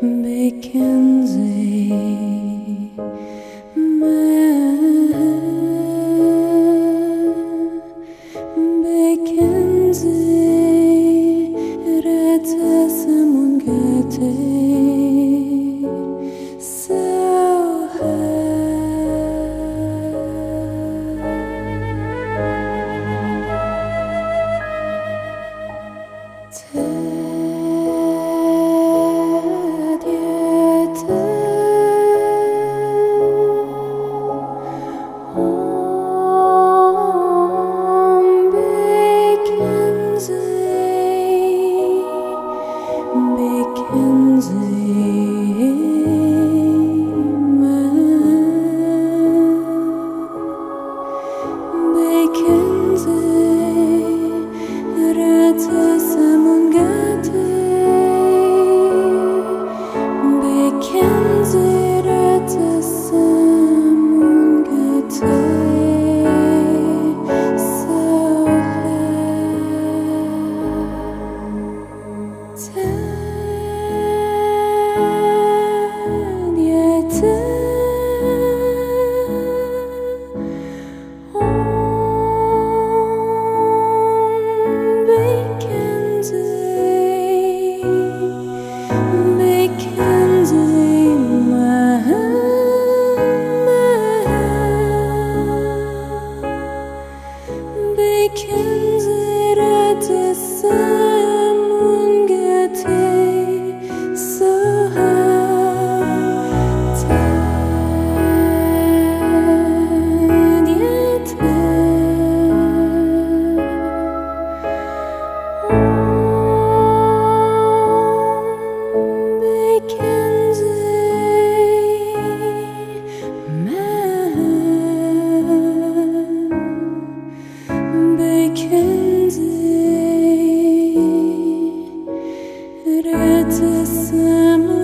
Mackenzie. it's a simple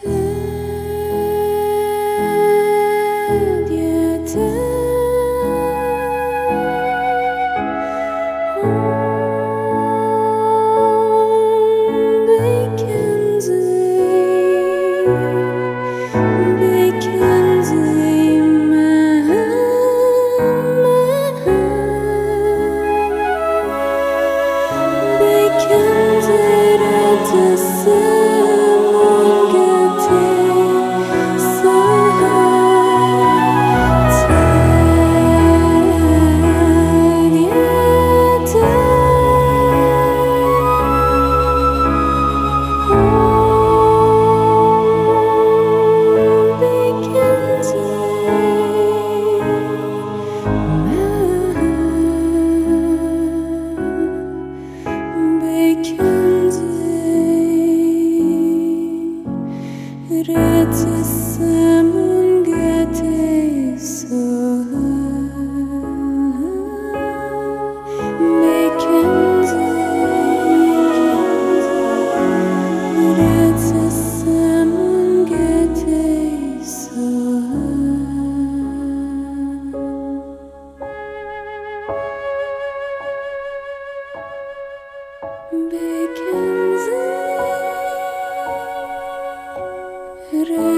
Thank It's. is Rete